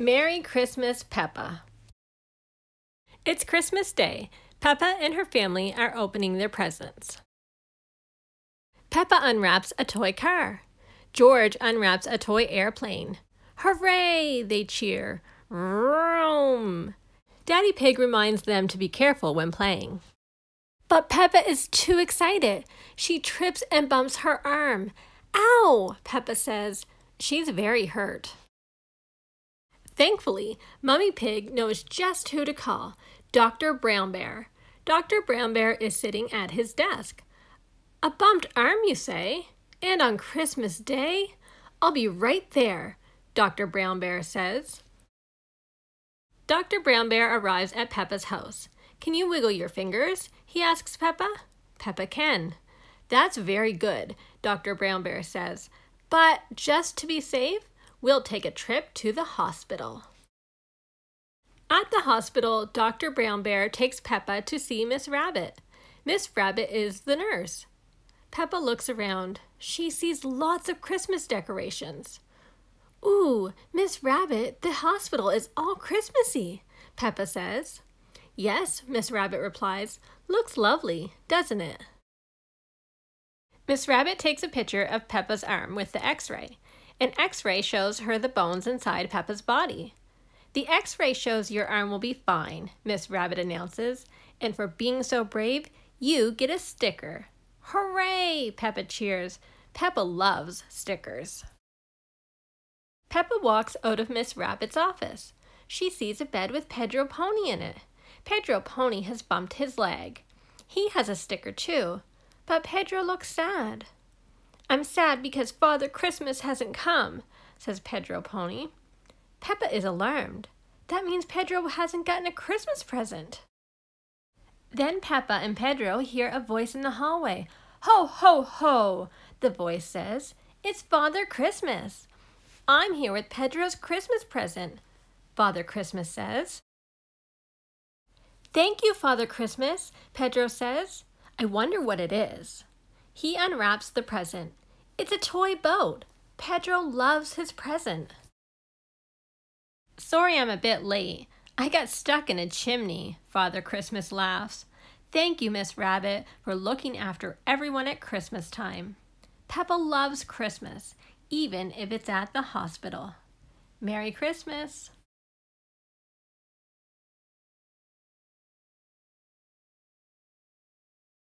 Merry Christmas, Peppa. It's Christmas Day. Peppa and her family are opening their presents. Peppa unwraps a toy car. George unwraps a toy airplane. Hooray! They cheer. Vroom! Daddy Pig reminds them to be careful when playing. But Peppa is too excited. She trips and bumps her arm. Ow! Peppa says. She's very hurt. Thankfully, Mummy Pig knows just who to call Dr. Brown Bear. Dr. Brown Bear is sitting at his desk. A bumped arm, you say? And on Christmas Day? I'll be right there, Dr. Brown Bear says. Dr. Brown Bear arrives at Peppa's house. Can you wiggle your fingers? he asks Peppa. Peppa can. That's very good, Dr. Brown Bear says. But just to be safe, we'll take a trip to the hospital. At the hospital, Dr. Brown Bear takes Peppa to see Miss Rabbit. Miss Rabbit is the nurse. Peppa looks around. She sees lots of Christmas decorations. Ooh, Miss Rabbit, the hospital is all Christmassy, Peppa says. Yes, Miss Rabbit replies. Looks lovely, doesn't it? Miss Rabbit takes a picture of Peppa's arm with the x ray. An x ray shows her the bones inside Peppa's body. The x ray shows your arm will be fine, Miss Rabbit announces, and for being so brave, you get a sticker. Hooray! Peppa cheers. Peppa loves stickers. Peppa walks out of Miss Rabbit's office. She sees a bed with Pedro Pony in it. Pedro Pony has bumped his leg. He has a sticker too, but Pedro looks sad. I'm sad because Father Christmas hasn't come, says Pedro Pony. Peppa is alarmed. That means Pedro hasn't gotten a Christmas present. Then Peppa and Pedro hear a voice in the hallway. Ho, ho, ho, the voice says. It's Father Christmas. I'm here with Pedro's Christmas present, Father Christmas says. Thank you, Father Christmas, Pedro says. I wonder what it is. He unwraps the present. It's a toy boat. Pedro loves his present. Sorry I'm a bit late. I got stuck in a chimney, Father Christmas laughs. Thank you, Miss Rabbit, for looking after everyone at Christmas time. Peppa loves Christmas, even if it's at the hospital. Merry Christmas!